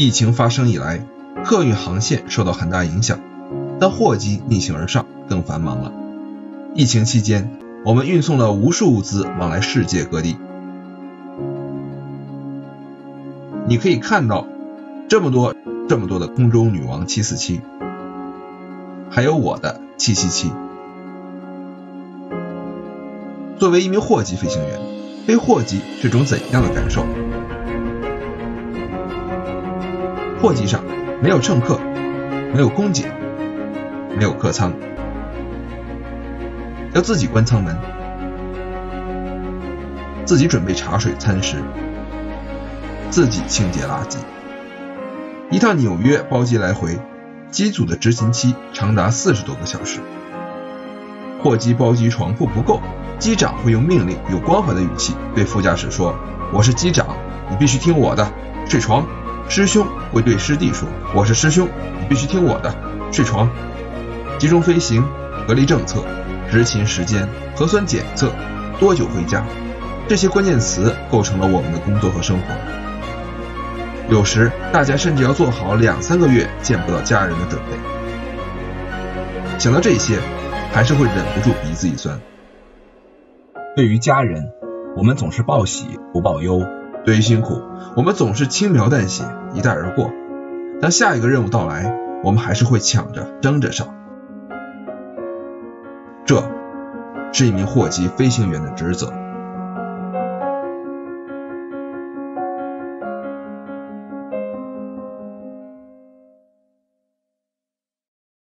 疫情发生以来，客运航线受到很大影响，但货机逆行而上，更繁忙了。疫情期间，我们运送了无数物资往来世界各地。你可以看到这么多、这么多的空中女王七四七，还有我的七七七。作为一名货机飞行员，飞货机是种怎样的感受？货机上没有乘客，没有空姐，没有客舱，要自己关舱门，自己准备茶水餐食，自己清洁垃圾。一趟纽约包机来回，机组的执勤期长达四十多个小时。货机包机床铺不够，机长会用命令、有关怀的语气对副驾驶说：“我是机长，你必须听我的，睡床。”师兄会对师弟说：“我是师兄，你必须听我的，睡床。”集中飞行、隔离政策、执勤时间、核酸检测、多久回家，这些关键词构成了我们的工作和生活。有时大家甚至要做好两三个月见不到家人的准备。想到这些，还是会忍不住鼻子一酸。对于家人，我们总是报喜不报忧；对于辛苦，我们总是轻描淡写。一带而过，当下一个任务到来，我们还是会抢着争着上。这是一名货机飞行员的职责。